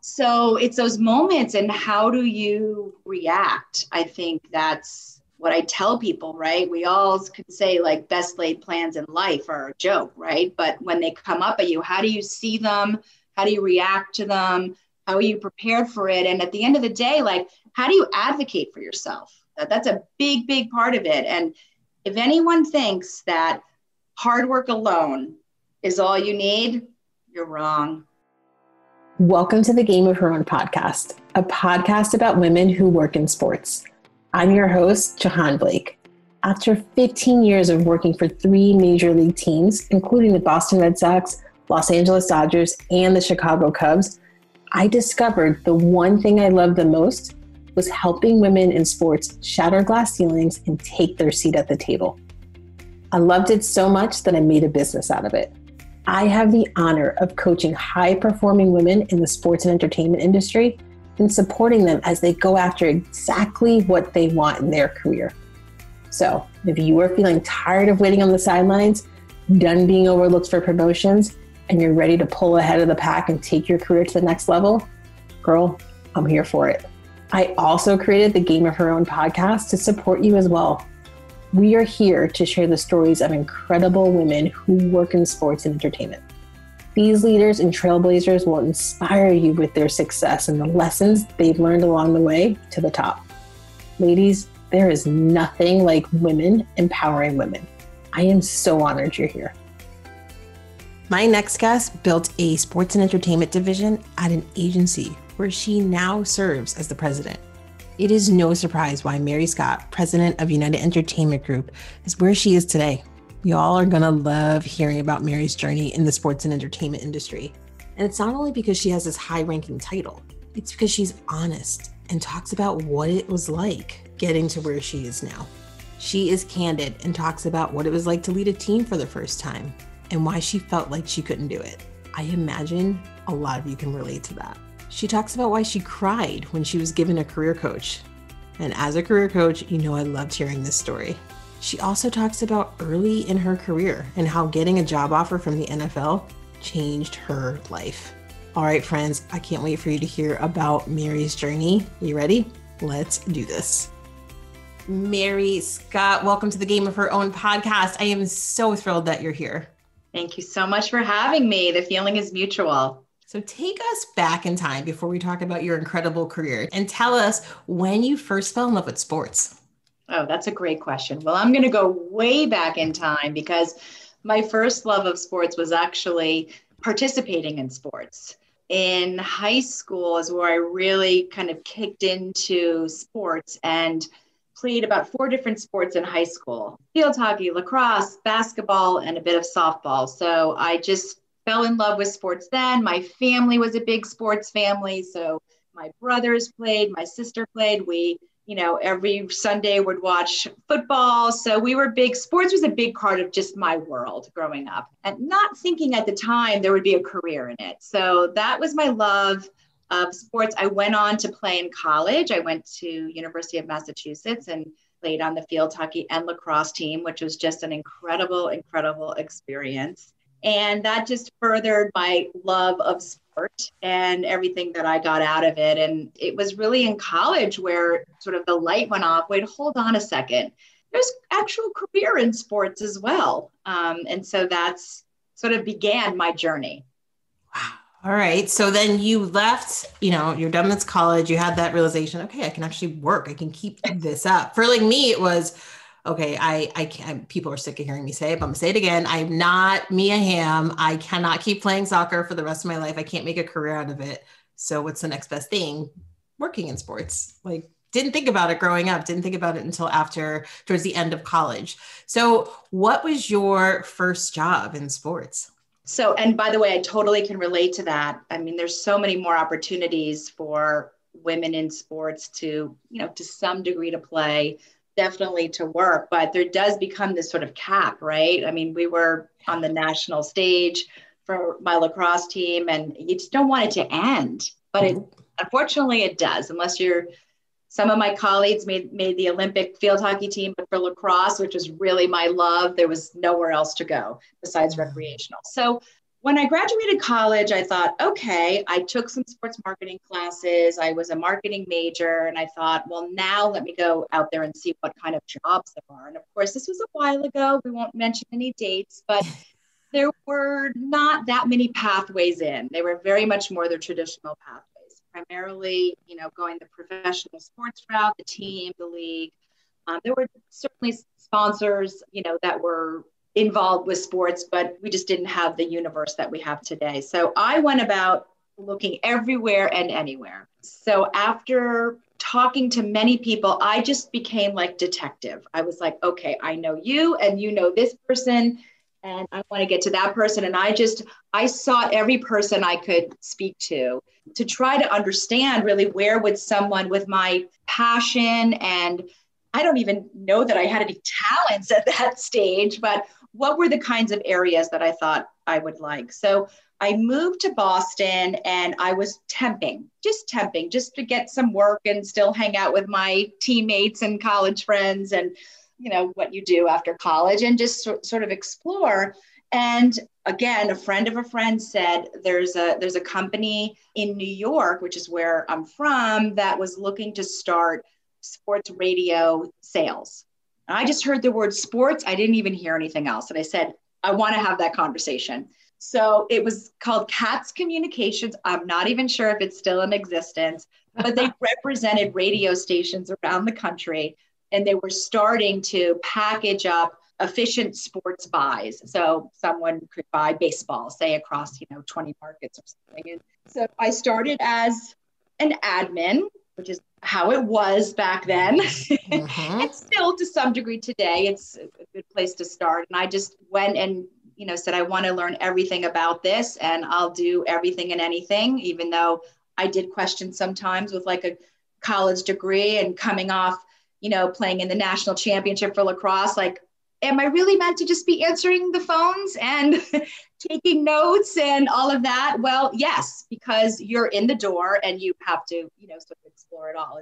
So it's those moments and how do you react? I think that's what I tell people, right? We all could say like best laid plans in life are a joke, right? But when they come up at you, how do you see them? How do you react to them? How are you prepared for it? And at the end of the day, like, how do you advocate for yourself? That, that's a big, big part of it. And if anyone thinks that hard work alone is all you need, you're wrong. Welcome to the Game of Her Own podcast, a podcast about women who work in sports. I'm your host, Jahaan Blake. After 15 years of working for three major league teams, including the Boston Red Sox, Los Angeles Dodgers, and the Chicago Cubs, I discovered the one thing I loved the most was helping women in sports shatter glass ceilings and take their seat at the table. I loved it so much that I made a business out of it. I have the honor of coaching high performing women in the sports and entertainment industry and supporting them as they go after exactly what they want in their career. So, if you are feeling tired of waiting on the sidelines, done being overlooked for promotions, and you're ready to pull ahead of the pack and take your career to the next level, girl, I'm here for it. I also created the Game of Her Own podcast to support you as well. We are here to share the stories of incredible women who work in sports and entertainment. These leaders and trailblazers will inspire you with their success and the lessons they've learned along the way to the top. Ladies, there is nothing like women empowering women. I am so honored you're here. My next guest built a sports and entertainment division at an agency where she now serves as the president. It is no surprise why Mary Scott, president of United Entertainment Group, is where she is today. Y'all are gonna love hearing about Mary's journey in the sports and entertainment industry. And it's not only because she has this high ranking title, it's because she's honest and talks about what it was like getting to where she is now. She is candid and talks about what it was like to lead a team for the first time and why she felt like she couldn't do it. I imagine a lot of you can relate to that. She talks about why she cried when she was given a career coach. And as a career coach, you know I loved hearing this story. She also talks about early in her career and how getting a job offer from the NFL changed her life. All right, friends, I can't wait for you to hear about Mary's journey. You ready? Let's do this. Mary Scott, welcome to the Game of Her Own podcast. I am so thrilled that you're here. Thank you so much for having me. The feeling is mutual. So take us back in time before we talk about your incredible career and tell us when you first fell in love with sports. Oh, that's a great question. Well, I'm going to go way back in time because my first love of sports was actually participating in sports. In high school is where I really kind of kicked into sports and played about four different sports in high school field hockey, lacrosse, basketball, and a bit of softball. So I just fell in love with sports then. My family was a big sports family. So my brothers played, my sister played. We, you know, every Sunday would watch football. So we were big, sports was a big part of just my world growing up and not thinking at the time there would be a career in it. So that was my love of sports. I went on to play in college. I went to University of Massachusetts and played on the field hockey and lacrosse team, which was just an incredible, incredible experience. And that just furthered my love of sport and everything that I got out of it. And it was really in college where sort of the light went off. Wait, hold on a second. There's actual career in sports as well. Um, and so that's sort of began my journey. Wow. All right. So then you left, you know, you're done with college. You had that realization, okay, I can actually work. I can keep this up. For like me, it was, okay, I, I can't, people are sick of hearing me say it, but I'm gonna say it again. I'm not Mia Hamm. I cannot keep playing soccer for the rest of my life. I can't make a career out of it. So what's the next best thing? Working in sports. Like, didn't think about it growing up, didn't think about it until after, towards the end of college. So, what was your first job in sports? So, and by the way, I totally can relate to that. I mean, there's so many more opportunities for women in sports to, you know, to some degree to play definitely to work, but there does become this sort of cap, right? I mean, we were on the national stage for my lacrosse team, and you just don't want it to end. But it mm-hmm. unfortunately it does, unless you're some of my colleagues made made the Olympic field hockey team, but for lacrosse, which was really my love, there was nowhere else to go besides mm-hmm. recreational. So when I graduated college, I thought, okay, I took some sports marketing classes. I was a marketing major, and I thought, well, now let me go out there and see what kind of jobs there are. And of course, this was a while ago. We won't mention any dates, but there were not that many pathways in. They were very much more the traditional pathways, primarily, you know, going the professional sports route, the team, the league. Um, there were certainly sponsors, you know, that were involved with sports, but we just didn't have the universe that we have today. So I went about looking everywhere and anywhere. So after talking to many people, I just became like detective. I was like, okay, I know you and you know this person and I want to get to that person and I just I sought every person I could speak to to try to understand really where would someone with my passion and I don't even know that I had any talents at that stage, but what were the kinds of areas that I thought I would like? So I moved to Boston and I was temping, just temping, just to get some work and still hang out with my teammates and college friends and, you know, what you do after college and just so, sort of explore. And again, a friend of a friend said there's a there's a company in New York, which is where I'm from, that was looking to start sports radio sales. I just heard the word sports. I didn't even hear anything else. And I said, I want to have that conversation. So it was called Katz Communications. I'm not even sure if it's still in existence, but they represented radio stations around the country and they were starting to package up efficient sports buys. So someone could buy baseball, say across, you know, 20 markets or something. And so I started as an admin, which is how it was back then. Mm-hmm. and still to some degree today, it's a good place to start. And I just went and, you know, said, I want to learn everything about this and I'll do everything and anything, even though I did question sometimes with like a college degree and coming off, you know, playing in the national championship for lacrosse, like, am I really meant to just be answering the phones and taking notes and all of that? Well, yes, because you're in the door and you have to, you know, sort of explore it all.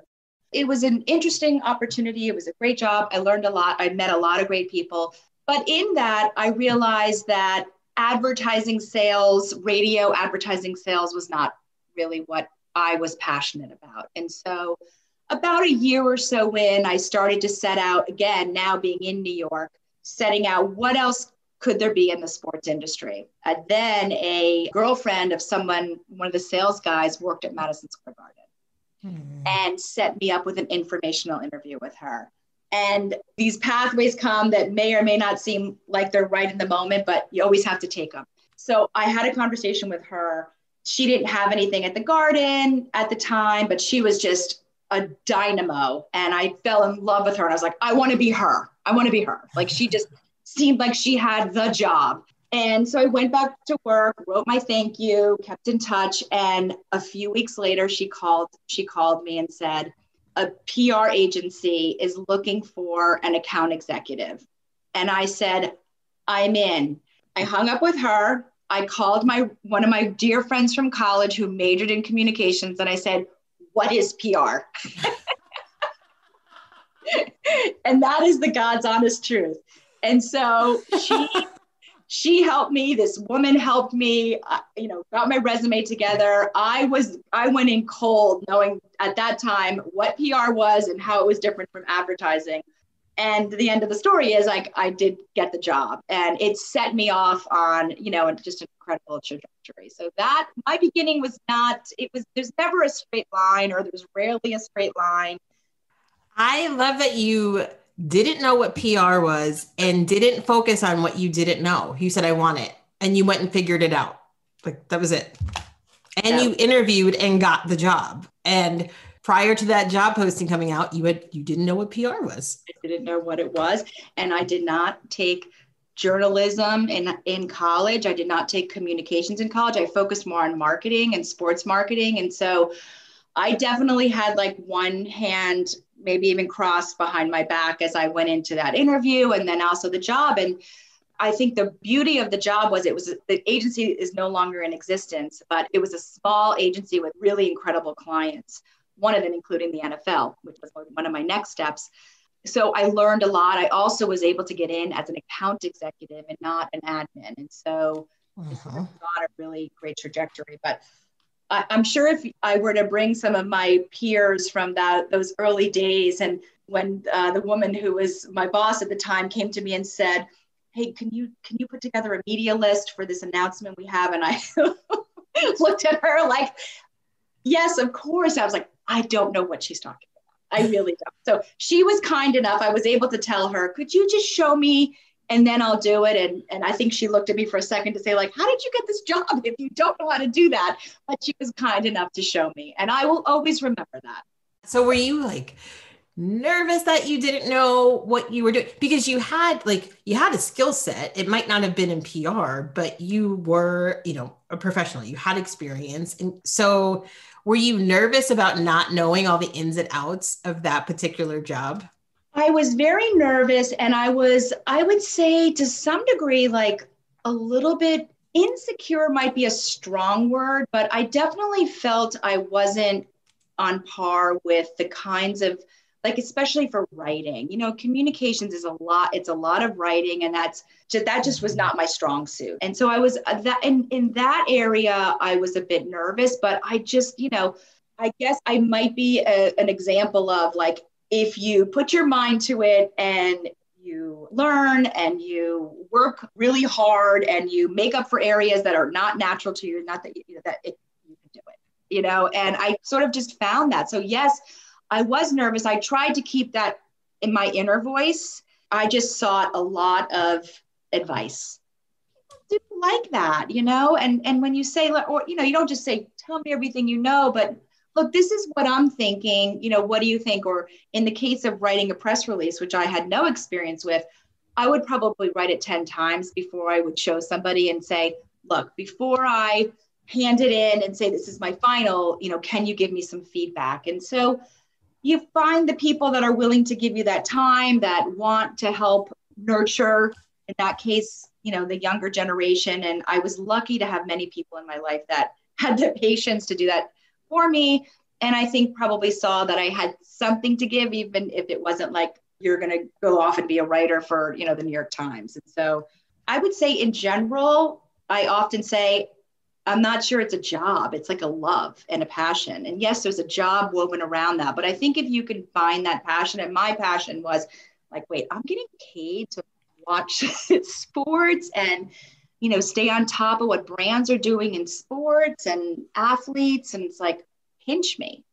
It was an interesting opportunity. It was a great job. I learned a lot. I met a lot of great people. But in that, I realized that advertising sales, radio advertising sales was not really what I was passionate about. And so, about a year or so in, I started to set out again, now being in New York, setting out what else could there be in the sports industry. And then a girlfriend of someone, one of the sales guys, worked at Madison Square Garden hmm. and set me up with an informational interview with her. And these pathways come that may or may not seem like they're right in the moment, but you always have to take them. So I had a conversation with her. She didn't have anything at the garden at the time, but she was just a dynamo. And I fell in love with her. And I was like, I want to be her. I want to be her. Like she just seemed like she had the job. And so I went back to work, wrote my thank you, kept in touch, and a few weeks later she called she called me and said a PR agency is looking for an account executive. And I said, I'm in. I hung up with her. I called my one of my dear friends from college who majored in communications and I said, "What is PR?" and that is the God's honest truth. And so she she helped me this woman helped me uh, you know got my resume together. I was i went in cold knowing at that time what pr was and how it was different from advertising. And the end of the story is like i did get the job and it set me off on you know just an incredible trajectory. So that my beginning was not it was there's never a straight line or there's rarely a straight line I love that you didn't know what PR was and didn't focus on what you didn't know. You said, I want it. And you went and figured it out. Like that was it. And yeah. you interviewed and got the job. And prior to that job posting coming out, you had you didn't know what PR was. I didn't know what it was. And I did not take journalism in in college. I did not take communications in college. I focused more on marketing and sports marketing. And so I definitely had like one hand maybe even crossed behind my back as I went into that interview and then also the job. And I think the beauty of the job was it was the agency is no longer in existence, but it was a small agency with really incredible clients, one of them including the NFL, which was one of my next steps. So I learned a lot. I also was able to get in as an account executive and not an admin. And so uh-huh. not a really great trajectory. But I, am sure if I were to bring some of my peers from that those early days, and when uh, the woman who was my boss at the time came to me and said, "Hey, can you can you put together a media list for this announcement we have?" and I looked at her like, "Yes, of course." I was like, "I don't know what she's talking about. I really don't." So she was kind enough. I was able to tell her, "Could you just show me?" And then I'll do it. And, and I think she looked at me for a second to say, like, how did you get this job if you don't know how to do that? But she was kind enough to show me. And I will always remember that. So were you like nervous that you didn't know what you were doing? Because you had like you had a skill set. It might not have been in PR, but you were, you know, a professional. You had experience. And so were you nervous about not knowing all the ins and outs of that particular job? I was very nervous and I was, I would say to some degree, like a little bit insecure might be a strong word, but I definitely felt I wasn't on par with the kinds of like especially for writing. You know communications is a lot it's a lot of writing and that's just that just was not my strong suit. And so i was uh, that in in that area i was a bit nervous but i just you know i guess i might be a, an example of like if you put your mind to it and you learn and you work really hard and you make up for areas that are not natural to you, not that you, know, that it, you can do it, you know. And I sort of just found that. So yes, I was nervous. I tried to keep that in my inner voice. I just sought a lot of advice. do like that, you know. And and when you say, or you know, you don't just say, "Tell me everything you know," but look, this is what I'm thinking. You know, what do you think? Or in the case of writing a press release, which I had no experience with, I would probably write it 10 times before I would show somebody and say, look, before I hand it in and say, this is my final, you know, can you give me some feedback? And so you find the people that are willing to give you that time, that want to help nurture, in that case, you know, the younger generation. And I was lucky to have many people in my life that had the patience to do that for me. And I think probably saw that I had something to give, even if it wasn't like you're going to go off and be a writer for, you know, the New York Times. And so I would say in general, I often say, I'm not sure it's a job. It's like a love and a passion. And yes, there's a job woven around that. But I think if you can find that passion, and my passion was like, wait, I'm getting paid to watch sports and you know, stay on top of what brands are doing in sports and athletes. And it's like, pinch me.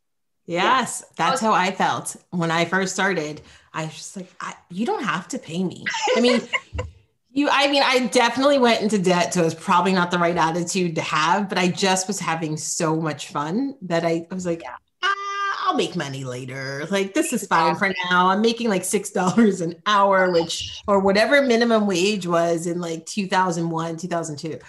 Yes, yeah. that's how I felt when I first started. I was just like, I, you don't have to pay me. I mean, you, I mean, I definitely went into debt, so it was probably not the right attitude to have, but I just was having so much fun that I, I was like, yeah. I'll make money later. Like this is fine for now. I'm making like six dollars an hour, which or whatever minimum wage was in like 2001, 2002.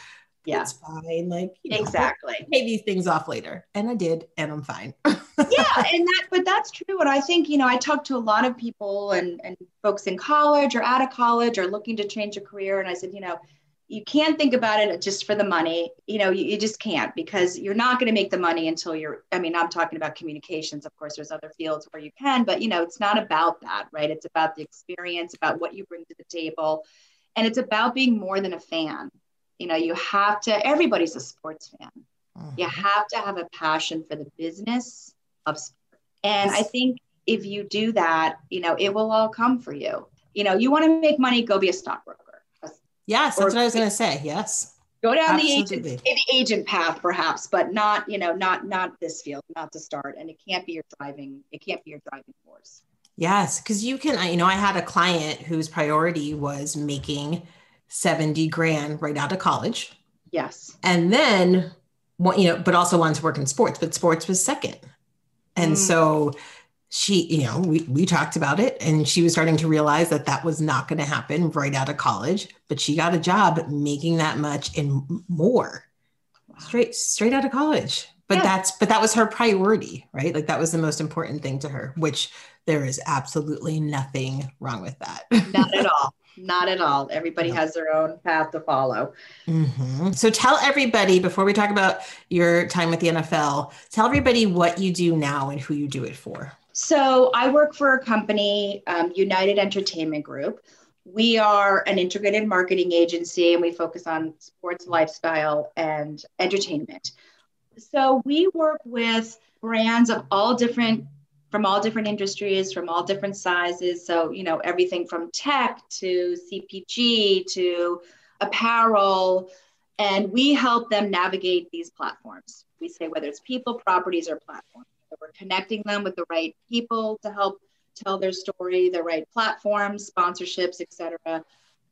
Yeah, it's fine. Like you know, exactly, pay these things off later, and I did, and I'm fine. yeah, and that, but that's true. And I think you know, I talk to a lot of people and and folks in college or out of college or looking to change a career, and I said, you know, you can't think about it just for the money. You know you, you just can't because you're not going to make the money until you're i mean i'm talking about communications. Of course there's other fields where you can but you know it's not about that right? It's about the experience about what you bring to the table and it's about being more than a fan. You know you have to everybody's a sports fan. Mm-hmm. you have to have a passion for the business of sport and i think if you do that you know it will all come for you. You know you want to make money go be a stockbroker Yes, that's or, what I was going to say. Yes. Go down the agent, the agent path, perhaps, but not, you know, not not this field, not to start. And it can't be your driving. It can't be your driving force. Yes, because you can. You know, I had a client whose priority was making seventy grand right out of college. Yes. And then, you know, but also wanted to work in sports, but sports was second. And mm. so she, you know, we, we talked about it and she was starting to realize that that was not going to happen right out of college, but she got a job making that much and more wow. straight, straight out of college. But yeah. that's, but that was her priority, right? Like that was the most important thing to her, which there is absolutely nothing wrong with that. Not at all. Not at all. Everybody no. has their own path to follow. Mm-hmm. So tell everybody before we talk about your time with the NFL, tell everybody what you do now and who you do it for. So I work for a company, um, United Entertainment Group. we are an integrated marketing agency and we focus on sports, lifestyle, and entertainment. So we work with brands of all different from all different industries, from all different sizes. So, you know, everything from tech to CPG to apparel. And we help them navigate these platforms. We say whether it's people, properties, or platforms. We're connecting them with the right people to help tell their story, the right platforms, sponsorships, etc.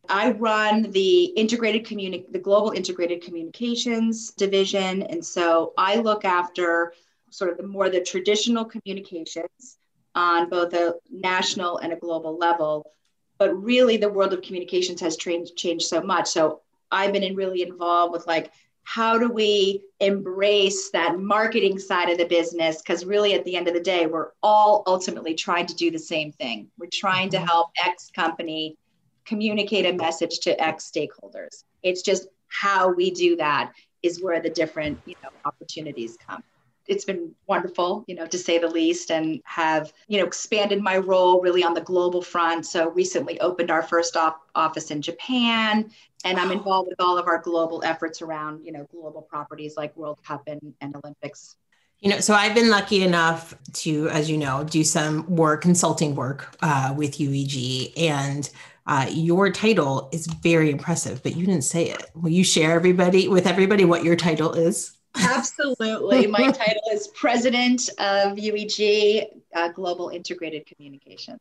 I run the integrated communi- the global integrated communications division, and so I look after sort of the more the traditional communications on both a national and a global level. But really, the world of communications has changed changed so much. So I've been in really involved with like how do we embrace that marketing side of the business? Because really at the end of the day we're all ultimately trying to do the same thing. We're trying to mm-hmm. help x company communicate a message to x stakeholders. It's just how we do that is where the different you know opportunities come it's been wonderful, you know, to say the least, and have, you know, expanded my role really on the global front. So recently opened our first op- office in Japan, and I'm involved with all of our global efforts around, you know, global properties like World Cup and, and Olympics. You know, so I've been lucky enough to, as you know, do some work, consulting work uh, with UEG, and uh, your title is very impressive, but you didn't say it. Will you share everybody with everybody what your title is? Absolutely. My title is President of UEG uh, Global Integrated Communications.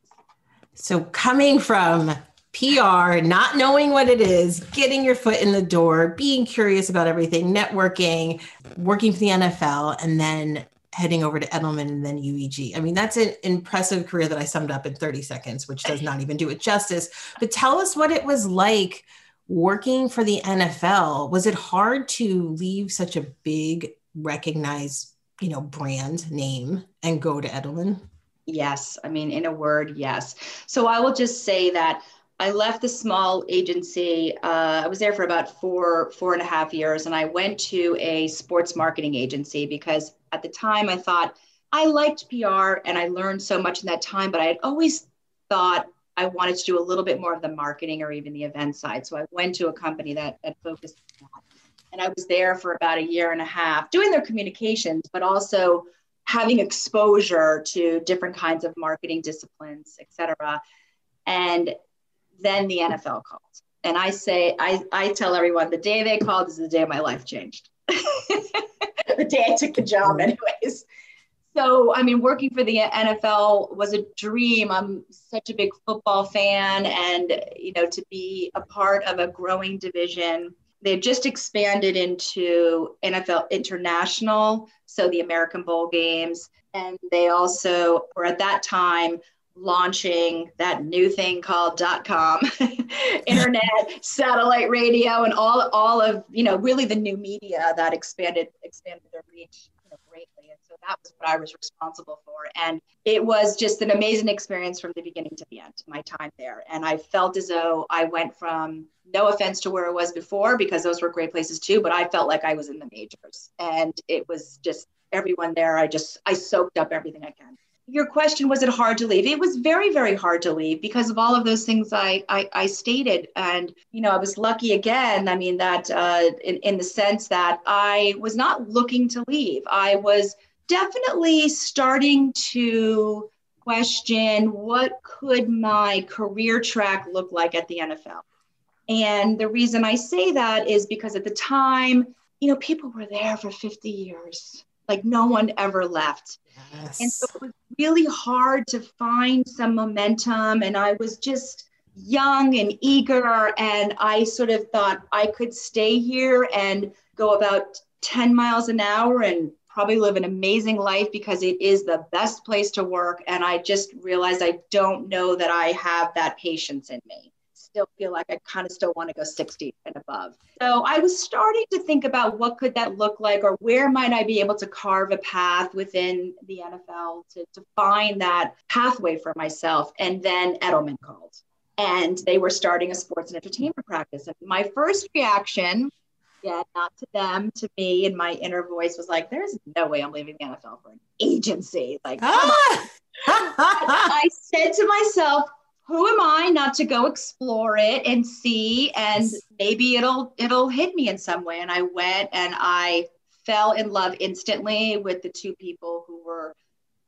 So, coming from PR, not knowing what it is, getting your foot in the door, being curious about everything, networking, working for the NFL, and then heading over to Edelman and then UEG. I mean, that's an impressive career that I summed up in 30 seconds, which does not even do it justice. But tell us what it was like working for the NFL, was it hard to leave such a big recognized, you know, brand name and go to Edelman? Yes. I mean, in a word, yes. So I will just say that I left the small agency. Uh, I was there for about four, four and a half years, and I went to a sports marketing agency because at the time I thought I liked PR and I learned so much in that time, but I had always thought I wanted to do a little bit more of the marketing or even the event side. So I went to a company that, that focused on that. And I was there for about a year and a half doing their communications, but also having exposure to different kinds of marketing disciplines, et cetera. And then the NFL called. And I say, I, I tell everyone the day they called is the day my life changed. the day I took the job, mm-hmm. anyways. So, I mean, working for the NFL was a dream. I'm such a big football fan, and you know, to be a part of a growing division. They've just expanded into NFL International, so the American Bowl games, and they also were at that time launching that new thing called dot com internet satellite radio and all all of you know really the new media that expanded expanded their reach greatly. And so that was what I was responsible for. And it was just an amazing experience from the beginning to the end, my time there. And I felt as though I went from no offense to where it was before, because those were great places too, but I felt like I was in the majors. And it was just everyone there. I just, I soaked up everything I can your question was it hard to leave? It was very very hard to leave because of all of those things i i, I stated. And you know i was lucky again i mean that uh, in, in the sense that i was not looking to leave. I was definitely starting to question what could my career track look like at the nfl and the reason i say that is because at the time you know people were there for 50 years like no one ever left yes. and so it was really hard to find some momentum. And I was just young and eager. And I sort of thought I could stay here and go about 10 miles an hour and probably live an amazing life because it is the best place to work. And I just realized I don't know that I have that patience in me still feel like I kind of still want to go 60 and above. So I was starting to think about what could that look like or where might I be able to carve a path within the NFL to, to find that pathway for myself. And then Edelman called and they were starting a sports and entertainment practice. And my first reaction, yeah, not to them, to me, and my inner voice was like, there's no way I'm leaving the NFL for an agency. Like, ah! I said to myself, who am I not to go explore it and see? And maybe it'll it'll hit me in some way. And I went and I fell in love instantly with the two people who were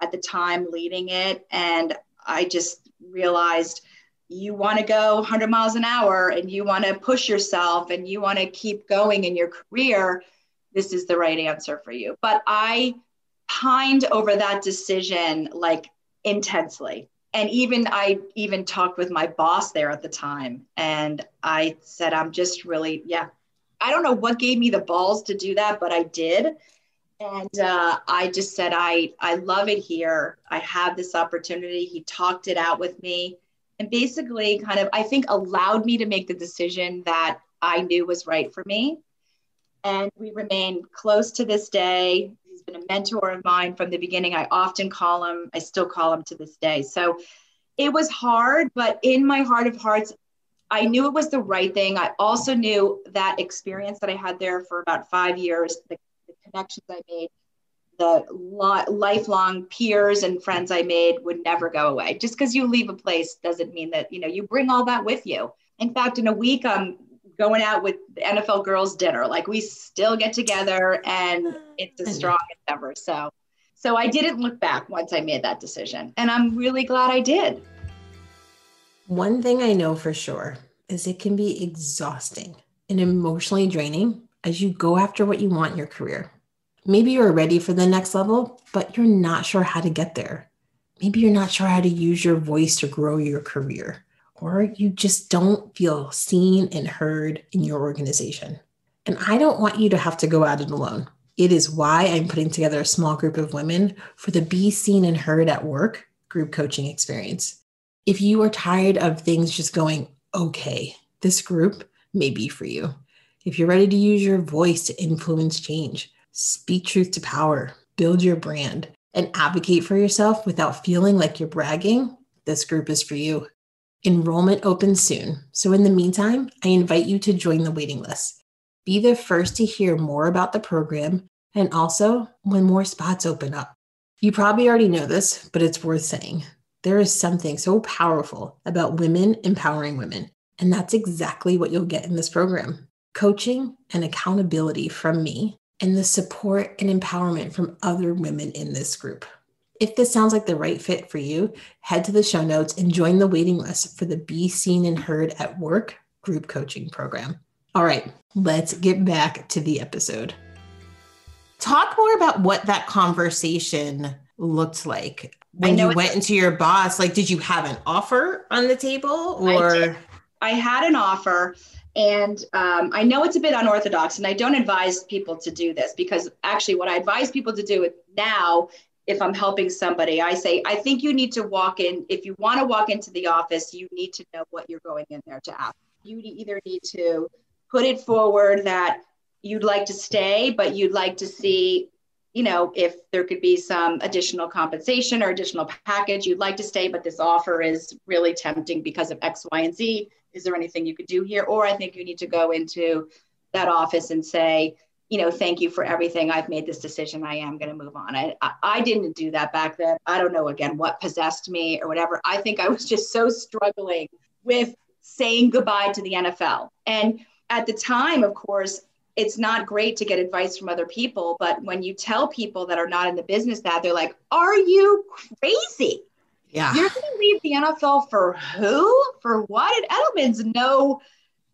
at the time leading it. And I just realized you want to go 100 miles an hour and you want to push yourself and you want to keep going in your career. This is the right answer for you. But I pined over that decision like intensely and even I even talked with my boss there at the time, and I said, I'm just really, yeah, I don't know what gave me the balls to do that, but I did. And uh, I just said, I, I love it here. I have this opportunity. He talked it out with me and basically kind of, I think, allowed me to make the decision that I knew was right for me. And we remain close to this day a mentor of mine from the beginning. I often call him, I still call him to this day. So it was hard, but in my heart of hearts, I knew it was the right thing. I also knew that experience that I had there for about five years, the, the connections I made, the li- lifelong peers and friends I made would never go away. Just because you leave a place doesn't mean that you know you bring all that with you. In fact, in a week, I'm going out with the NFL girls dinner. Like we still get together and it's as strong as ever. So so I didn't look back once I made that decision. And I'm really glad I did. One thing I know for sure is it can be exhausting and emotionally draining as you go after what you want in your career. Maybe you're ready for the next level, but you're not sure how to get there. Maybe you're not sure how to use your voice to grow your career or you just don't feel seen and heard in your organization. And I don't want you to have to go at it alone. It is why I'm putting together a small group of women for the Be Seen and Heard at Work group coaching experience. If you are tired of things just going okay, this group may be for you. If you're ready to use your voice to influence change, speak truth to power, build your brand, and advocate for yourself without feeling like you're bragging, this group is for you. Enrollment opens soon. So, in the meantime, I invite you to join the waiting list. Be the first to hear more about the program and also when more spots open up. You probably already know this, but it's worth saying. There is something so powerful about women empowering women. And that's exactly what you'll get in this program coaching and accountability from me, and the support and empowerment from other women in this group. If this sounds like the right fit for you, head to the show notes and join the waiting list for the Be Seen and Heard at Work group coaching program. All right, let's get back to the episode. Talk more about what that conversation looked like when you went into your boss. Like, did you have an offer on the table or? I, I had an offer. And um, I know it's a bit unorthodox, and I don't advise people to do this because actually, what I advise people to do now if I'm helping somebody, I say, I think you need to walk in. If you want to walk into the office, you need to know what you're going in there to ask. You either need to put it forward that you'd like to stay, but you'd like to see, you know, if there could be some additional compensation or additional package. You'd like to stay, but this offer is really tempting because of X, Y, and Z. Is there anything you could do here? Or I think you need to go into that office and say, you know, thank you for everything. I've made this decision. I am going to move on. I, I didn't do that back then. I don't know again what possessed me or whatever. I think I was just so struggling with saying goodbye to the NFL. And at the time, of course, it's not great to get advice from other people. But when you tell people that are not in the business that, they're like, are you crazy? Yeah. You're going to leave the NFL for who? For what? And Edelman's no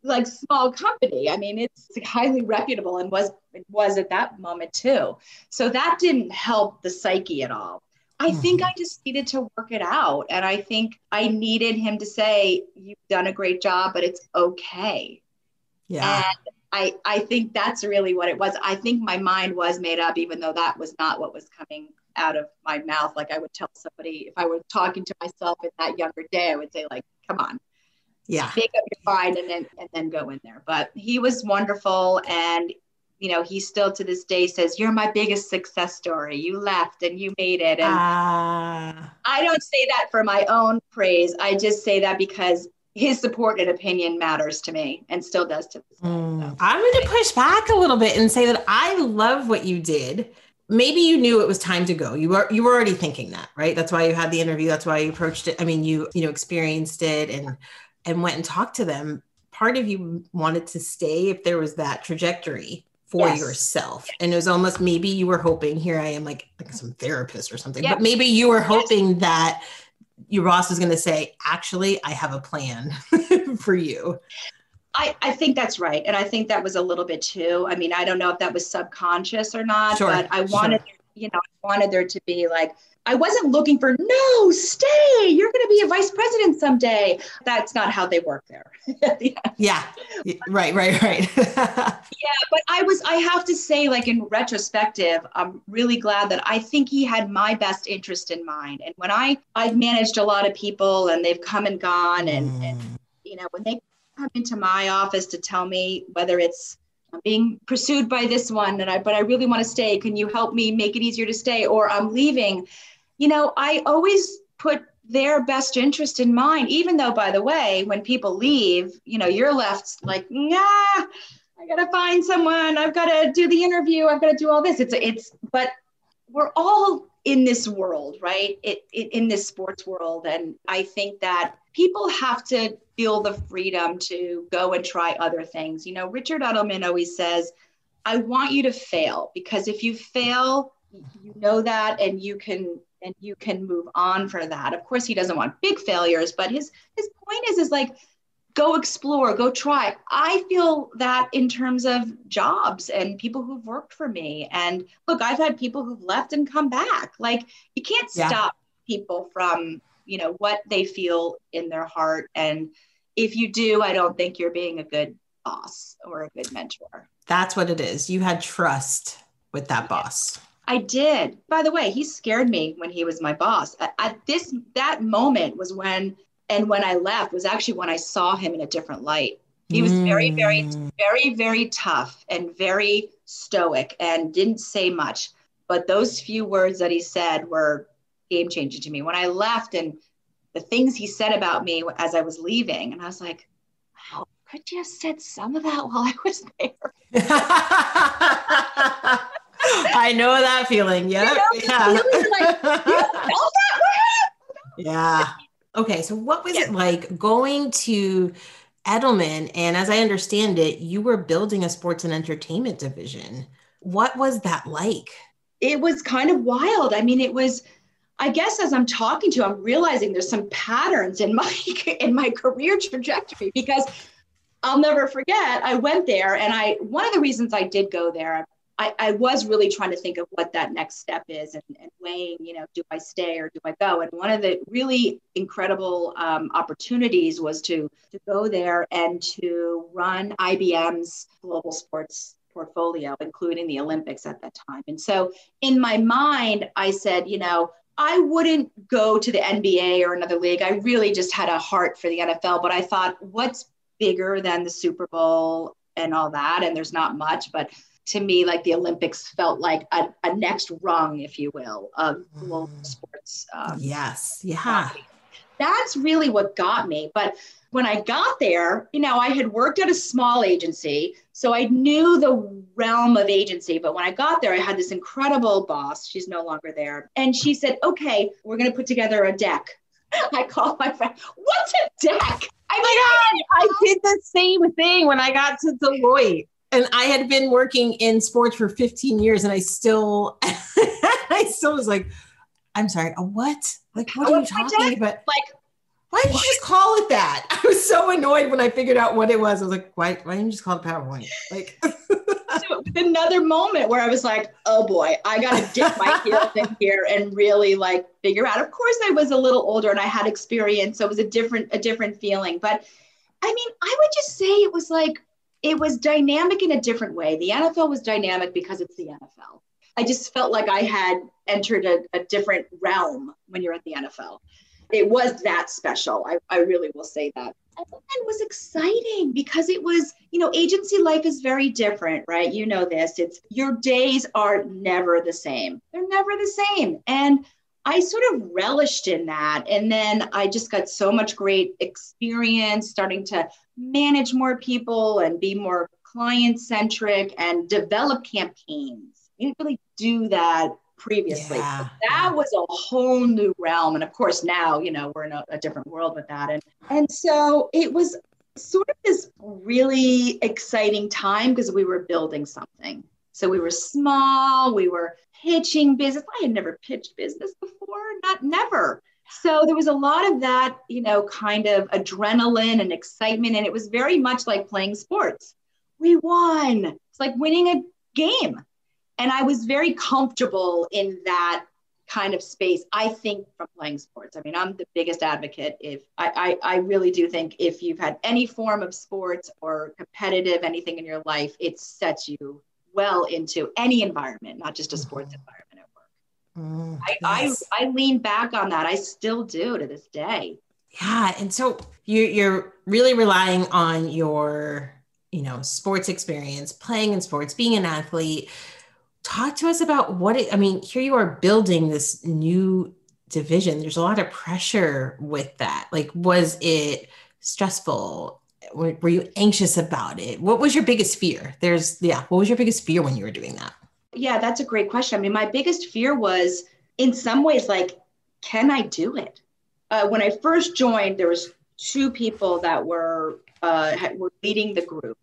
like small company. I mean, it's highly reputable and was it was at that moment too. So that didn't help the psyche at all. I mm-hmm. think I just needed to work it out. And I think I needed him to say, You've done a great job, but it's okay. Yeah. And I, I think that's really what it was. I think my mind was made up, even though that was not what was coming out of my mouth. Like I would tell somebody, if I were talking to myself in that younger day, I would say, like, come on, yeah. Make up your mind and then and then go in there. But he was wonderful and you know he still to this day says you're my biggest success story. You left and you made it. And uh, i don't say that for my own praise. I just say that because his support and opinion matters to me and still does to mm, i'm going to push back a little bit and say that i love what you did. Maybe you knew it was time to go. You were you were already thinking that, right? That's why you had the interview. That's why you approached it. I mean, you you know experienced it and and went and talked to them. Part of you wanted to stay if there was that trajectory for yes. yourself. And it was almost maybe you were hoping, here I am like, like some therapist or something, but maybe you were hoping yes. that your boss was going to say, actually, I have a plan for you. I, I think that's right. And I think that was a little bit too. I mean, I don't know if that was subconscious or not, sure. but I wanted, sure. you know, I wanted there to be like, I wasn't looking for, no, stay, you're going to be a vice president someday. That's not how they work there. yeah. Right, right, right. yeah. But I was, I have to say, like in retrospective, I'm really glad that I think he had my best interest in mind. And when I, I've managed a lot of people and they've come and gone and, mm. and you know, when they come into my office to tell me whether it's I'm being pursued by this one and I but I really want to stay. Can you help me make it easier to stay? Or I'm leaving. You know, I always put their best interest in mind, even though by the way, when people leave, you know, you're left like, nah, I gotta find someone, I've gotta do the interview, I've gotta do all this. It's it's but we're all in this world, right? It, it, in this sports world. And I think that people have to feel the freedom to go and try other things. You know, Richard Edelman always says, I want you to fail because if you fail, you know that and you can and you can move on for that. Of course, he doesn't want big failures, but his his point is is like go explore, go try. I feel that in terms of jobs and people who've worked for me. And look, I've had people who've left and come back. Like you can't yeah. stop people from, you know, what they feel in their heart. And if you do, I don't think you're being a good boss or a good mentor. That's what it is. You had trust with that boss. I did. By the way, he scared me when he was my boss. At, this that moment was when and when I left was actually when I saw him in a different light. He was very, very, mm. very, very tough and very stoic and didn't say much. But those few words that he said were game changing to me. When I left and the things he said about me as I was leaving, and I was like, wow, could you have said some of that while I was there? I know that feeling. Yep. You know, yeah. Like, yeah. Okay, so what was it like going to Edelman? And as I understand it, you were building a sports and entertainment division. What was that like? It was kind of wild. I mean, it was. I guess as I'm talking to you, I'm realizing there's some patterns in my in my career trajectory because I'll never forget. I went there, and I one of the reasons I did go there. I, I, was really trying to think of what that next step is and, and, weighing, you know, do I stay or do I go? And one of the really incredible um, opportunities was to to go there and to run IBM's global sports portfolio, including the Olympics at that time. And so in my mind, I said, you know, I wouldn't go to the NBA or another league. I really just had a heart for the NFL, but I thought, what's bigger than the Super Bowl and all that? And there's not much, but to me, like the Olympics felt like a, a next rung, if you will, of global mm. sports. Um, yes. Yeah. That's really what got me. But when I got there, you know, I had worked at a small agency, so I knew the realm of agency. But when I got there, I had this incredible boss. She's no longer there. And she said, okay, we're going to put together a deck. I called my friend, what's a deck? I mean, oh I did the same thing when I got to Deloitte and I had been working in sports for 15 years and I still I still was like, I'm sorry, a what? Like what are oh, you talking about? Like why did you just call it that? I was so annoyed when I figured out what it was. I was like, why, why didn't you just call it PowerPoint? Like so another moment where I was like, oh boy, I gotta dip my heels in here and really like figure out. Of course, I was a little older and I had experience, so it was a different, a different feeling. But I mean, I would just say it was like it was dynamic in a different way. The NFL was dynamic because it's the NFL. I just felt like I had entered a, a different realm when you're at the NFL. It was that special. I, I really will say that. And it was exciting because it was, you know, agency life is very different, right? You know this. It's your days are never the same. They're never the same. And I sort of relished in that. And then I just got so much great experience starting to manage more people and be more client centric and develop campaigns. You didn't really do that previously. Yeah. That was a whole new realm. And of course, now, you know, we're in a, a different world with that. And, and so it was sort of this really exciting time because we were building something. So we were small, we were pitching business. I had never pitched business before, not never. So there was a lot of that, you know, kind of adrenaline and excitement. And it was very much like playing sports. We won. It's like winning a game. And I was very comfortable in that kind of space, I think, from playing sports. I mean, I'm the biggest advocate. If I, I, I really do think if you've had any form of sports or competitive anything in your life, it sets you well into any environment, not just a sports mm-hmm. environment at work. Mm, I, yes. I, I lean back on that. I still do to this day. Yeah. And so you, you're really relying on your, you know, sports experience, playing in sports, being an athlete. Talk to us about what it, I mean, here you are building this new division. There's a lot of pressure with that. Like, was it stressful? Were, were you anxious about it? What was your biggest fear? There's, yeah, what was your biggest fear when you were doing that? Yeah, that's a great question. I mean, my biggest fear was in some ways like, can I do it? Uh, when I first joined, there was two people that were uh, were leading the group,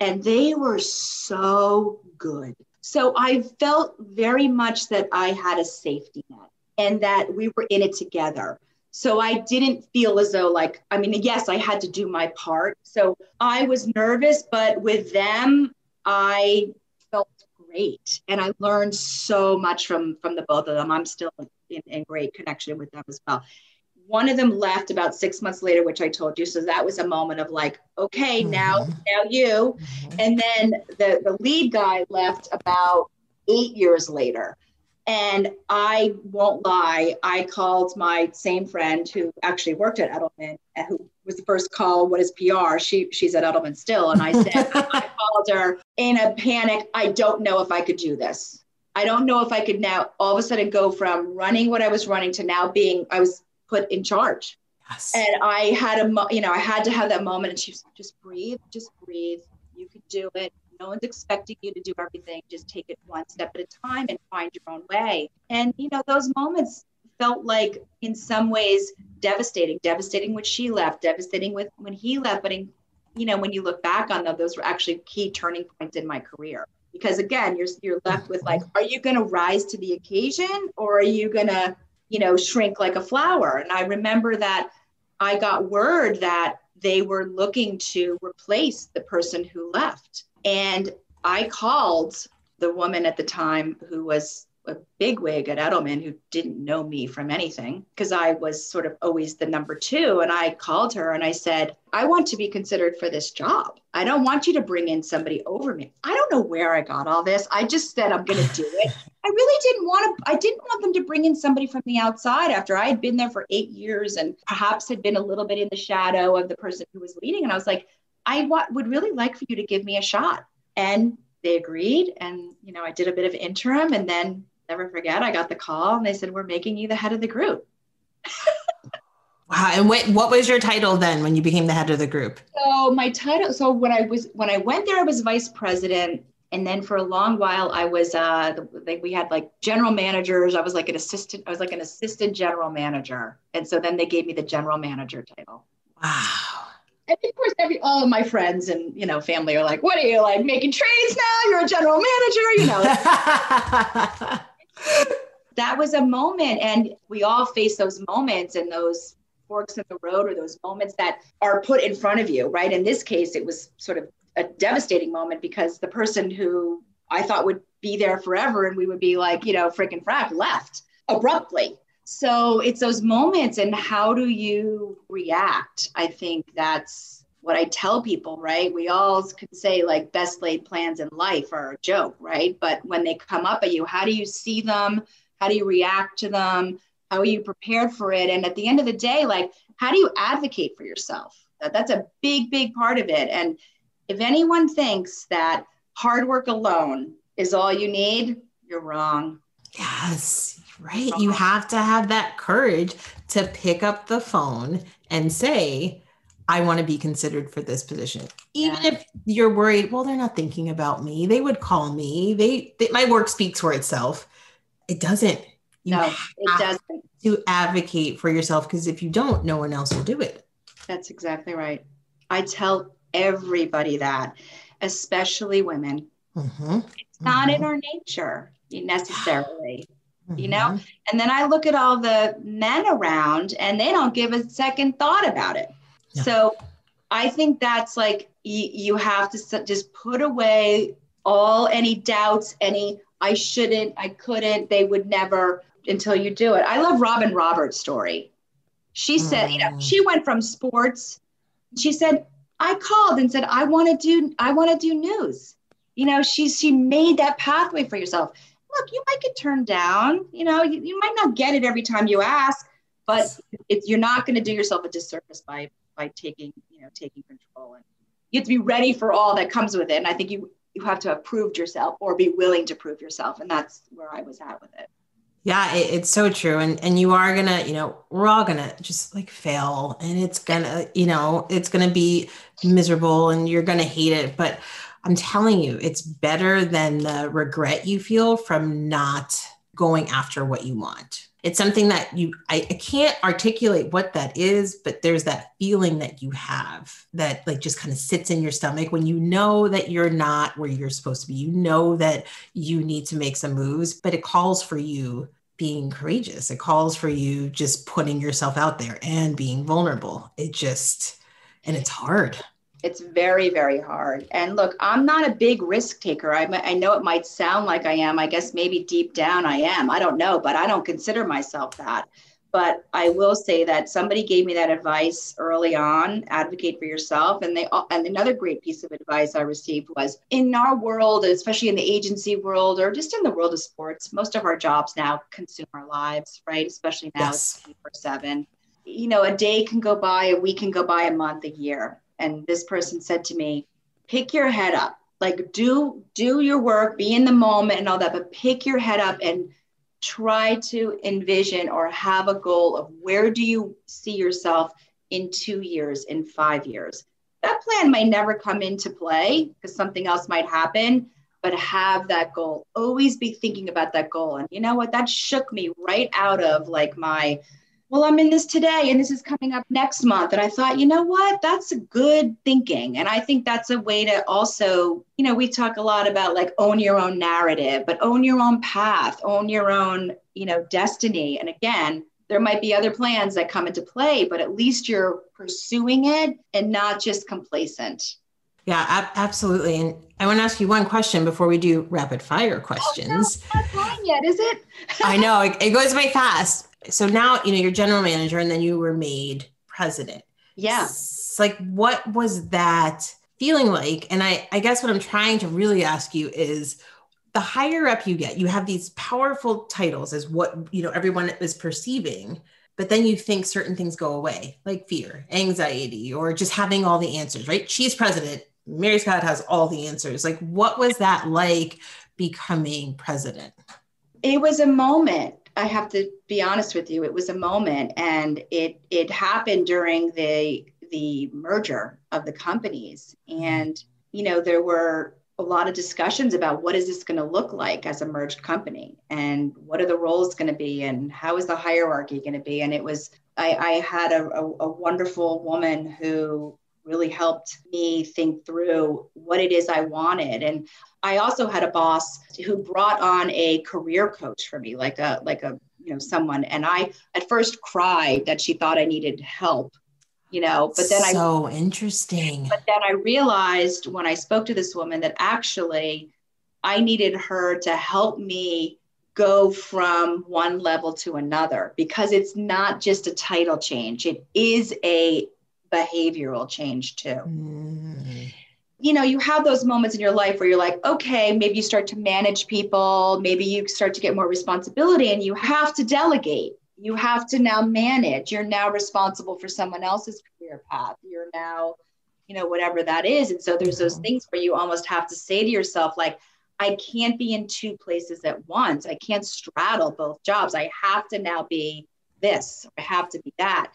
and they were so good. So I felt very much that I had a safety net and that we were in it together. So I didn't feel as though, like, I mean, yes, I had to do my part. So I was nervous, but with them, I felt great. And I learned so much from from the both of them. I'm still in, in great connection with them as well. One of them left about six months later, which I told you. So that was a moment of like, okay, mm-hmm. now, now you. Mm-hmm. And then the, the lead guy left about eight years later. And I won't lie, I called my same friend who actually worked at Edelman, who was the first call, what is PR? She she's at Edelman still. And I said, I called her in a panic. I don't know if I could do this. I don't know if I could now all of a sudden go from running what I was running to now being I was put in charge. Yes. And I had a you know, I had to have that moment and she was just breathe, just breathe. You could do it no one's expecting you to do everything. Just take it one step at a time and find your own way. And, you know, those moments felt like, in some ways, devastating. Devastating when she left, devastating with when he left. But, in, you know, when you look back on them, those were actually key turning points in my career. Because again, you're you're left with like, are you going to rise to the occasion, or are you going to, you know, shrink like a flower? And I remember that I got word that they were looking to replace the person who left and I called the woman at the time who was a bigwig at Edelman who didn't know me from anything because I was sort of always the number two. And I called her and I said, I want to be considered for this job. I don't want you to bring in somebody over me. I don't know where I got all this. I just said, I'm going to do it. I really didn't want to, I didn't want them to bring in somebody from the outside after I had been there for eight years and perhaps had been a little bit in the shadow of the person who was leading. And I was like, I would really like for you to give me a shot. And they agreed. And, you know, I did a bit of interim and then never forget, I got the call and they said, We're making you the head of the group. wow. And what, what was your title then when you became the head of the group? So my title, so when I was, when I went there, I was vice president. And then for a long while, I was, uh, the, we had like general managers. I was like an assistant, I was like an assistant general manager. And so then they gave me the general manager title. Wow. And of course, every all of my friends and you know family are like, "What are you like making trades now? You're a general manager, you know." that was a moment, and we all face those moments and those forks in the road or those moments that are put in front of you, right? In this case, it was sort of a devastating moment because the person who I thought would be there forever and we would be like, you know, freaking frack left abruptly so it's those moments and how do you react? I think that's what i tell people right? We all can say like best laid plans in life are a joke right? But when they come up at you how do you see them? How do you react to them? How are you prepared for it? And at the end of the day like how do you advocate for yourself? That's a big big part of it. And if anyone thinks that hard work alone is all you need you're wrong. Yes right? You have to have that courage to pick up the phone and say, I want to be considered for this position. Even yeah. if you're worried, well, they're not thinking about me. They would call me. They, they my work speaks for itself. It doesn't. You no, it doesn't. To advocate for yourself because if you don't, no one else will do it. That's exactly right. I tell everybody that, especially women. Mm-hmm. It's not mm-hmm. in our nature necessarily. Mm-hmm. You know, and then I look at all the men around and they don't give a second thought about it. Yeah. So I think that's like y- you have to just put away all any doubts, any I shouldn't, I couldn't, they would never until you do it. I love Robin Roberts' story. She said, mm. you know, mm. she went from sports. She said, I called and said, I want to do, I want to do news. You know, she she made that pathway for yourself. Look, you might get turned down. You know, you, you might not get it every time you ask, but it, you're not going to do yourself a disservice by by taking, you know, taking control. And you have to be ready for all that comes with it. And I think you you have to have proved yourself or be willing to prove yourself. And that's where I was at with it. Yeah, it, it's so true. And and you are gonna, you know, we're all gonna just like fail and it's gonna, you know, it's gonna be miserable and you're gonna hate it. But I'm telling you, it's better than the regret you feel from not going after what you want. It's something that you I, I, can't articulate what that is but there's that feeling that you have that like just kind of sits in your stomach when you know that you're not where you're supposed to be. You know that you need to make some moves but it calls for you being courageous. It calls for you just putting yourself out there and being vulnerable. It just and it's hard it's very, very hard. And look, I'm not a big risk taker. I, I know it might sound like I am. I guess maybe deep down I am. I don't know, but I don't consider myself that. But I will say that somebody gave me that advice early on: advocate for yourself. And they and another great piece of advice I received was in our world, especially in the agency world or just in the world of sports, most of our jobs now consume our lives, right? Especially now, yes. 24 seven. You know, a day can go by, a week can go by, a month, a year and this person said to me pick your head up. Like do do your work be in the moment and all that but pick your head up and try to envision or have a goal of where do you see yourself in two years in five years. That plan might never come into play because something else might happen but have that goal. Always be thinking about that goal. And you know what? That shook me right out of like my well, I'm in this today and this is coming up next month. And I thought, you know what? That's a good thinking. And I think that's a way to also, you know, we talk a lot about like own your own narrative, but own your own path, own your own, you know, destiny. And again, there might be other plans that come into play, but at least you're pursuing it and not just complacent. Yeah, ab- absolutely. And I want to ask you one question before we do rapid fire questions. Oh, no, not yet, is it? I know it, it goes by fast so now you know you're general manager and then you were made president. Yeah. It's like what was that feeling like? And i i guess what i'm trying to really ask you is the higher up you get you have these powerful titles as what you know everyone is perceiving but then you think certain things go away like fear anxiety or just having all the answers right? She's president. Mary scott has all the answers. Like what was that like becoming president? It was a moment I have to be honest with you. It was a moment, and it it happened during the the merger of the companies, mm-hmm. and you know there were a lot of discussions about what is this going to look like as a merged company, and what are the roles going to be, and how is the hierarchy going to be. And it was I, I had a, a, a wonderful woman who really helped me think through what it is I wanted. And I also had a boss who brought on a career coach for me, like a like a you know someone. And I at first cried that she thought I needed help, you know. But then so I so interesting. But then I realized when I spoke to this woman that actually I needed her to help me go from one level to another because it's not just a title change; it is a behavioral change too. Mm you know, you have those moments in your life where you're like, okay, maybe you start to manage people, maybe you start to get more responsibility and you have to delegate. You have to now manage. You're now responsible for someone else's career path. You're now, you know, whatever that is. And so there's those things where you almost have to say to yourself, like, I can't be in two places at once. I can't straddle both jobs. I have to now be this, I have to be that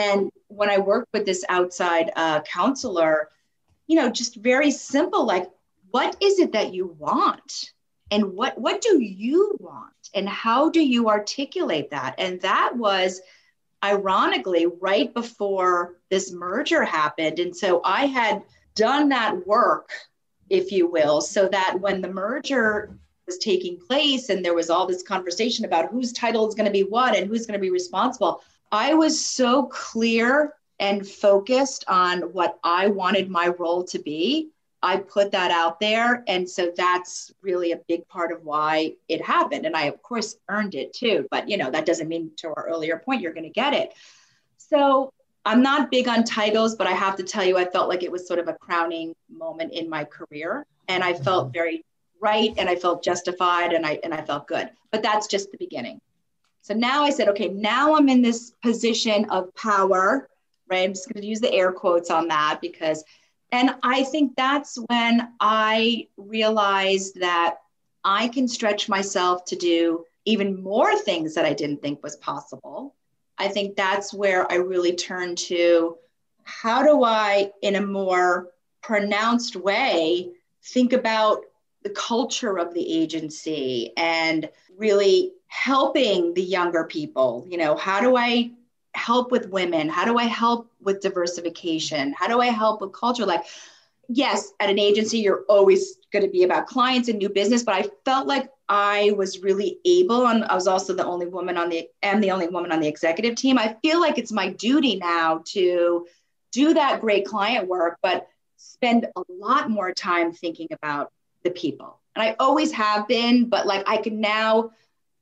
And when I worked with this outside uh, counselor, you know, just very simple, like, what is it that you want? And what what do you want? And how do you articulate that? And that was ironically right before this merger happened. And so I had done that work, if you will, so that when the merger was taking place and there was all this conversation about whose title is going to be what and who's going to be responsible, I was so clear and focused on what I wanted my role to be. I put that out there. And so that's really a big part of why it happened. And I, of course, earned it too. But, you know, that doesn't mean to our earlier point, you're going to get it. So I'm not big on titles, but I have to tell you, I felt like it was sort of a crowning moment in my career. And I felt mm-hmm. very right and I felt justified and I and I felt good. But that's just the beginning. So now I said, okay, now I'm in this position of power, right? I'm just going to use the air quotes on that because and I think that's when I realized that I can stretch myself to do even more things that I didn't think was possible. I think that's where I really turned to how do I, in a more pronounced way, think about the culture of the agency and really helping the younger people. You know, how do I help with women? How do I help with diversification? How do I help with culture? Like, yes, at an agency, you're always going to be about clients and new business, but I felt like I was really able, and I was also the only woman on the, am the only woman on the executive team. I feel like it's my duty now to do that great client work, but spend a lot more time thinking about the people. And I always have been, but like I can now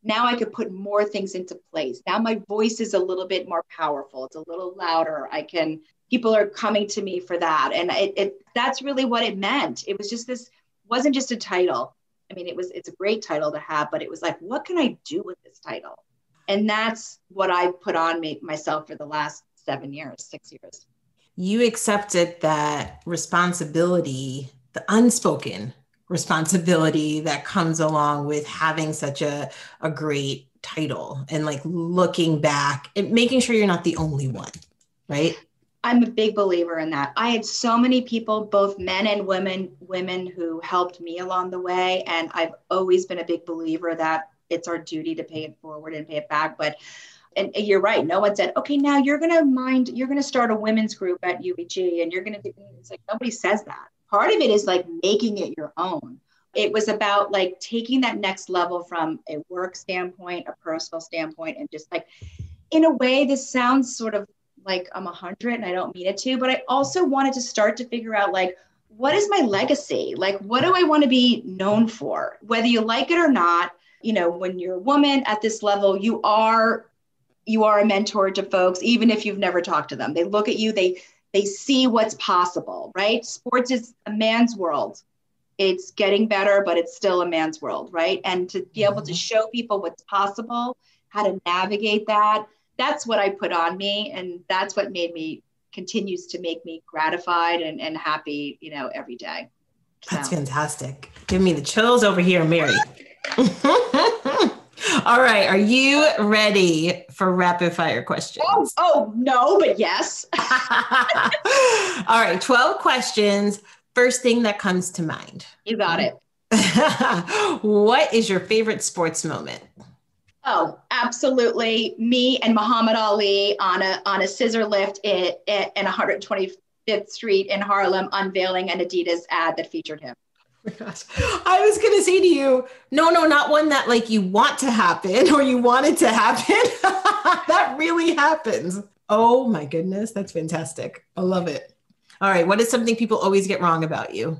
now I could put more things into place. Now my voice is a little bit more powerful. It's a little louder. I can, people are coming to me for that. And it, it that's really what it meant. It was just this, wasn't just a title. I mean, it was, it's a great title to have, but it was like, what can I do with this title? And that's what I put on me myself for the last seven years, six years. You accepted that responsibility, the unspoken responsibility that comes along with having such a, a great title and like looking back and making sure you're not the only one, right? I'm a big believer in that. I had so many people, both men and women, women who helped me along the way. And I've always been a big believer that it's our duty to pay it forward and pay it back. But and you're right. No one said, okay, now you're going to mind, you're going to start a women's group at UEG and you're going to do, it's like, nobody says that part of it is like making it your own. It was about like taking that next level from a work standpoint a personal standpoint and just like in a way this sounds sort of like i'm a hundred and i don't mean it to but i also wanted to start to figure out like what is my legacy? Like what do i want to be known for? Whether you like it or not you know when you're a woman at this level you are you are a mentor to folks even if you've never talked to them. They look at you they they see what's possible, right? Sports is a man's world. It's getting better, but it's still a man's world, right? And to be able to mm-hmm. show people what's possible, how to navigate that, that's what I put on me. And that's what made me continues to make me gratified and, and happy, you know, every day. That's fantastic. Give me the chills over here, Mary. All right. Are you ready for rapid fire questions? Oh, oh no, but yes. All right. 12 questions. First thing that comes to mind. You got it. what is your favorite sports moment? Oh, absolutely. Me and Muhammad Ali on a on a scissor lift at, at, in 125th Street in Harlem, unveiling an Adidas ad that featured him. I was going to say to you, no, no, not one that like you want to happen or you want it to happen. that really happens. Oh my goodness. That's fantastic. I love it. All right. What is something people always get wrong about you?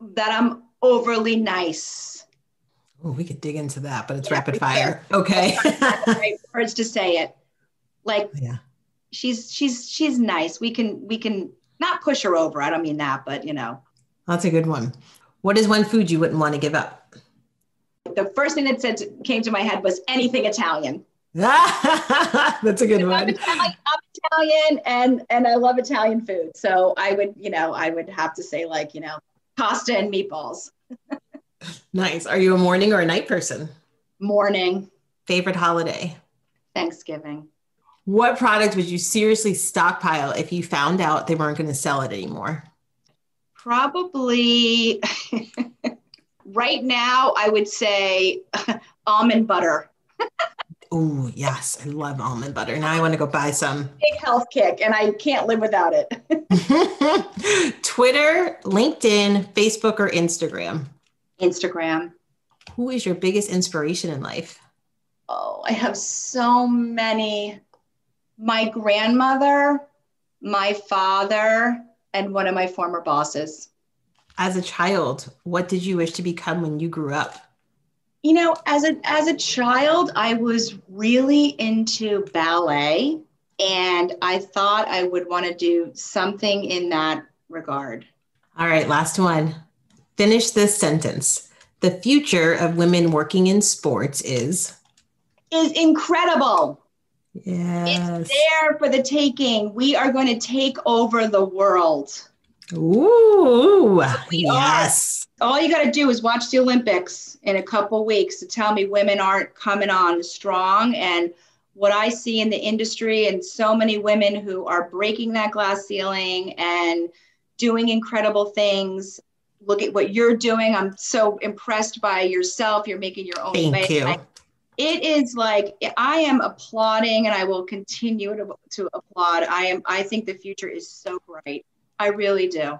That I'm overly nice. Oh, we could dig into that, but it's yeah, rapid fire. Okay. right words to say it. Like, yeah. she's she's she's nice. We can we can not push her over. I don't mean that, but you know. That's a good one. What is one food you wouldn't want to give up? The first thing that said to, came to my head was anything Italian. That's a good one. I'm Italian, I'm Italian and and I love Italian food. So I would, you know, I would have to say like, you know, pasta and meatballs. nice. Are you a morning or a night person? Morning. Favorite holiday? Thanksgiving. What product would you seriously stockpile if you found out they weren't going to sell it anymore? Probably right now, I would say almond butter. Oh, yes. I love almond butter. Now I want to go buy some. Big health kick, and I can't live without it. Twitter, LinkedIn, Facebook, or Instagram? Instagram. Who is your biggest inspiration in life? Oh, I have so many. My grandmother, my father, and one of my former bosses. As a child, what did you wish to become when you grew up? You know, as a as a child, I was really into ballet and I thought I would want to do something in that regard. All right, last one. Finish this sentence. The future of women working in sports is is incredible. Yes. It's there for the taking. We are going to take over the world. Ooh, yes. Are. All you got to do is watch the Olympics in a couple weeks to tell me women aren't coming on strong. And what I see in the industry, and so many women who are breaking that glass ceiling and doing incredible things. Look at what you're doing. I'm so impressed by yourself. You're making your own Thank way. you. I, it is like I am applauding, and I will continue to, to applaud. I am. I think the future is so bright. I really do.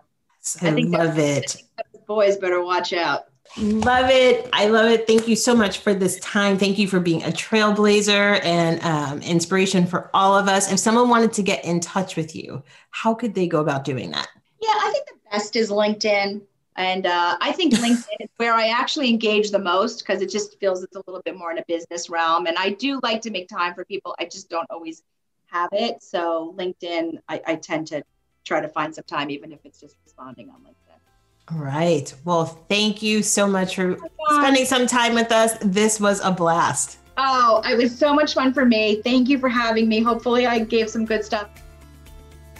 I, I love it. boys better watch out. Love it. I love it. Thank you so much for this time. Thank you for being a trailblazer and um, inspiration for all of us. If someone wanted to get in touch with you, how could they go about doing that? Yeah, I think the best is LinkedIn. And uh, I think LinkedIn is where I actually engage the most because it just feels it's a little bit more in a business realm. And I do like to make time for people. I just don't always have it. So LinkedIn, I, I tend to try to find some time, even if it's just responding on LinkedIn. All right. Well, thank you so much for spending some time with us. This was a blast. Oh, it was so much fun for me. Thank you for having me. Hopefully, I gave some good stuff.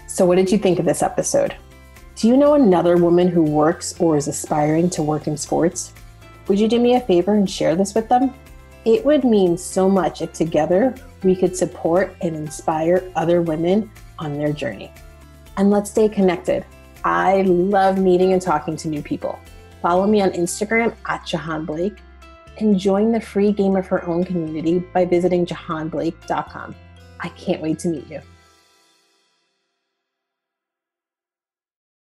So, what did you think of this episode? Do you know another woman who works or is aspiring to work in sports? Would you do me a favor and share this with them? It would mean so much if together we could support and inspire other women on their journey. And let's stay connected. I love meeting and talking to new people. Follow me on Instagram at Jahaan Blake and join the free Game of Her Own community by visiting jahaanblake.com. I can't wait to meet you.